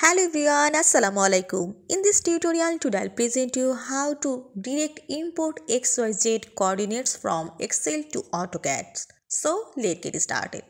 Hello everyone, Assalamu alaikum. In this tutorial today I'll present you how to direct import XYZ coordinates from Excel to AutoCAD. So let's get started.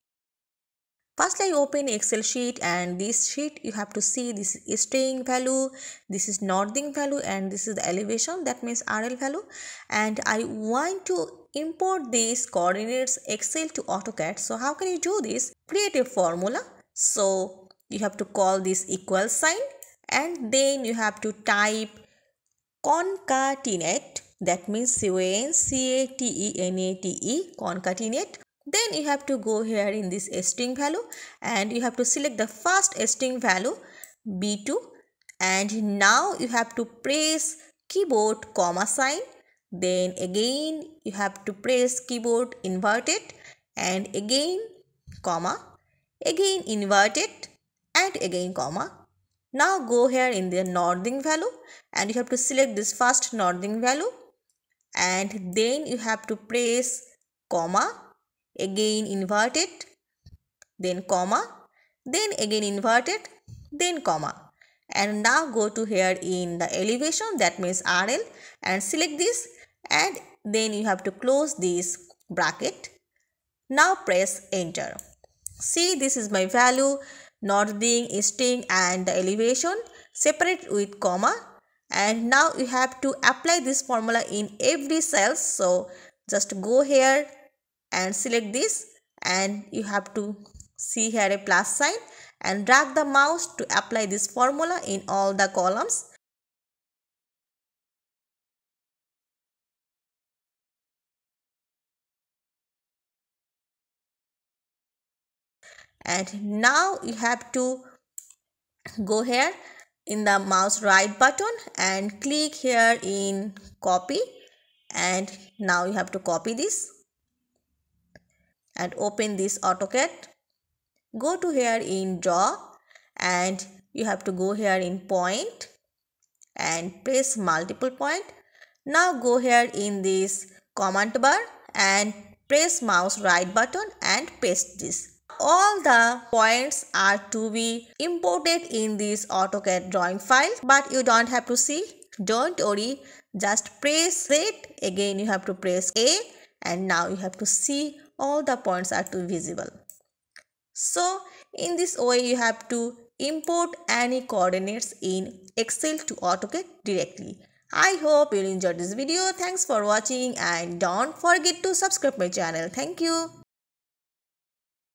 First I open Excel sheet and this sheet you have to see this is easting value, this is northing value and this is the elevation that means RL value and I want to import these coordinates Excel to AutoCAD. So how can you do this? Create a formula. So you have to call this equal sign and then you have to type concatenate. That means C-O-N-C-A-T-E-N-A-T-E concatenate. Then you have to go here in this easting value and you have to select the first easting value B2 and now you have to press keyboard comma sign. Then again you have to press keyboard inverted and again comma again inverted and again comma. Now go here in the northing value and you have to select this first northing value. And then you have to press comma again invert it then comma then again invert it then comma. And now go to here in the elevation that means RL and select this and then you have to close this bracket. Now press enter. See this is my value northing, easting and the elevation separate with comma. And now you have to apply this formula in every cell. So just go here and select this. And you have to see here a plus sign and drag the mouse to apply this formula in all the columns and now you have to go here in the mouse right button and click here in copy. And now you have to copy this and open this AutoCAD. Go to here in draw and you have to go here in point and press multiple point. Now go here in this command bar and press mouse right button and paste this all the points are to be imported in this AutoCAD drawing file but you don't have to see don't worry just press it again you have to press A and now you have to see all the points are to visible so in this way you have to import any coordinates in Excel to AutoCAD directly I hope you enjoyed this video. Thanks for watching and don't forget to subscribe my channel. Thank you.